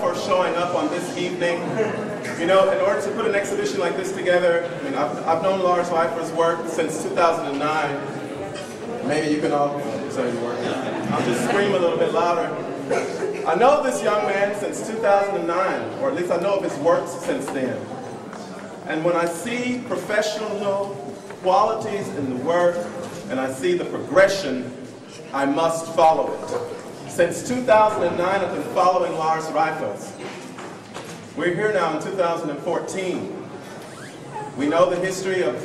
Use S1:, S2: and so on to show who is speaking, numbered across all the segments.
S1: for showing up on this evening. You know, in order to put an exhibition like this together, I mean, I've, I've known Lars Pfeiffer's work since 2009. Maybe you can all say your work. I'll just scream a little bit louder. I know this young man since 2009, or at least I know of his works since then. And when I see professional qualities in the work, and I see the progression, I must follow it. Since 2009, I've been following Lars Reiffers. We're here now in 2014. We know the history of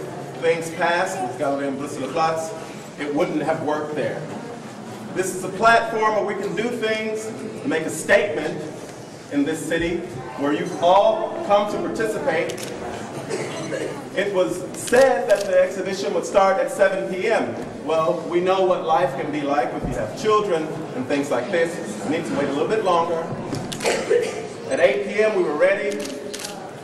S1: things past with Galerie Platz. It wouldn't have worked there. This is a platform where we can do things, make a statement in this city where you've all come to participate. It was said that the exhibition would start at 7 p.m. Well, we know what life can be like if you have children and things like this. You need to wait a little bit longer. At 8 p.m. we were ready.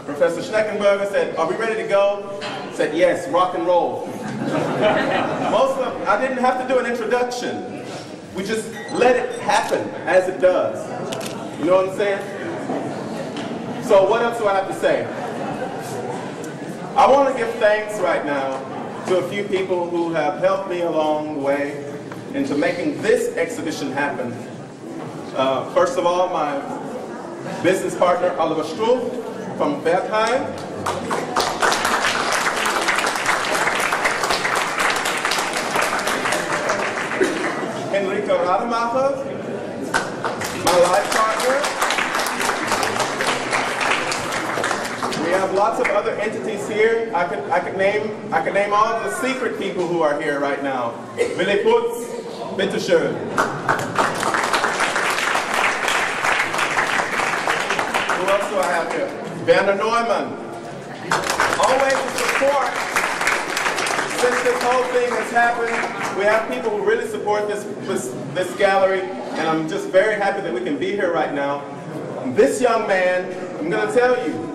S1: Professor Schneckenburger said, are we ready to go? Said, yes, rock and roll. Most of I didn't have to do an introduction. We just let it happen as it does. You know what I'm saying? So what else do I have to say? I want to give thanks right now to a few people who have helped me along the way into making this exhibition happen. Uh, first of all, my business partner, Oliver Struhl from Bergheim. Henrika Rademacher, my life partner. We have lots of other entities here. I could, I could name I could name all the secret people who are here right now. Willy Putz. Who else do I have here? Werner Neumann. Always support. Since this whole thing has happened, we have people who really support this, this, this gallery, and I'm just very happy that we can be here right now. This young man, I'm going to tell you,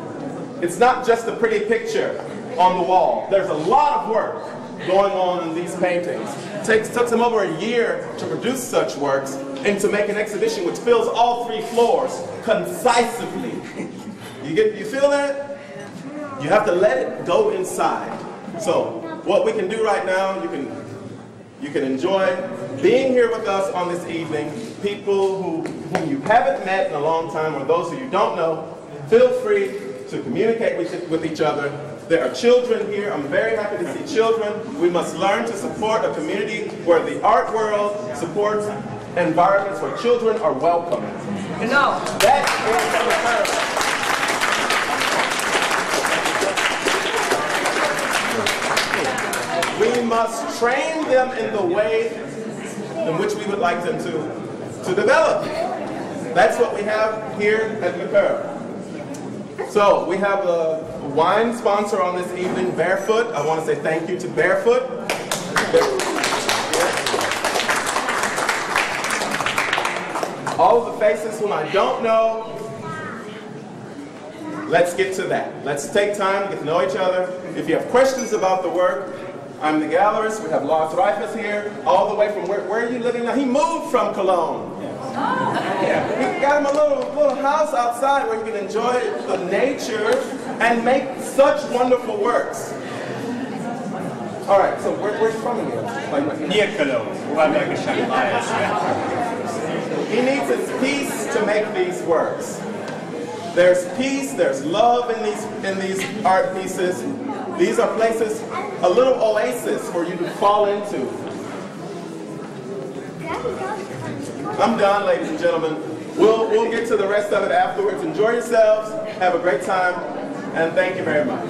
S1: it's not just a pretty picture on the wall. There's a lot of work going on in these paintings. It takes, took them over a year to produce such works and to make an exhibition which fills all three floors concisively. You get, you feel that? You have to let it go inside. So what we can do right now, you can, you can enjoy being here with us on this evening. People who, whom you haven't met in a long time or those who you don't know, feel free to communicate with, with each other. There are children here. I'm very happy to see children. We must learn to support a community where the art world supports environments where children are welcome.
S2: No.
S1: That is the We must train them in the way in which we would like them to, to develop. That's what we have here at LeCoeur. So we have a wine sponsor on this evening, Barefoot. I want to say thank you to Barefoot. All of the faces whom I don't know, let's get to that. Let's take time to get to know each other. If you have questions about the work, I'm the gallerist. We have Lars Reiffers here, all the way from where, where are you living now? He moved from Cologne. Oh. Yeah. He got him a little, little house outside where he can enjoy the nature and make such wonderful works. All right, so where, where's from again? Like,
S3: Near Cologne,
S1: he needs his peace to make these works. There's peace, there's love in these, in these art pieces. These are places, a little oasis for you to fall into. I'm done, ladies and gentlemen. We'll, we'll get to the rest of it afterwards. Enjoy yourselves, have a great time, and thank you very much.